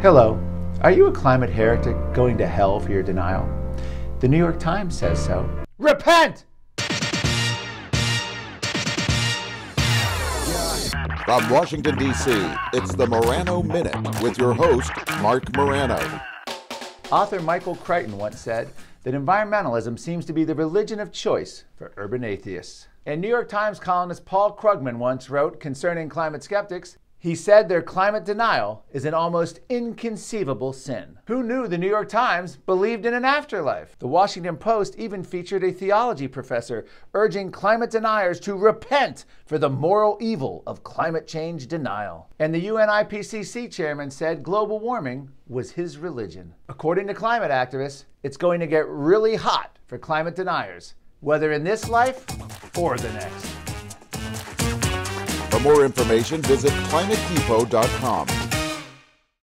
Hello. Are you a climate heretic going to hell for your denial? The New York Times says so. Repent! From Washington, D.C., it's the Morano Minute with your host, Marc Morano. Author Michael Crichton once said that environmentalism seems to be the religion of choice for urban atheists. And New York Times columnist Paul Krugman once wrote concerning climate skeptics he said their climate denial is an almost inconceivable sin. Who knew the New York Times believed in an afterlife? The Washington Post even featured a theology professor urging climate deniers to repent for the moral evil of climate change denial. And the UN IPCC chairman said global warming was his religion. According to climate activists, it's going to get really hot for climate deniers, whether in this life or the next. For more information, visit climatedepot.com.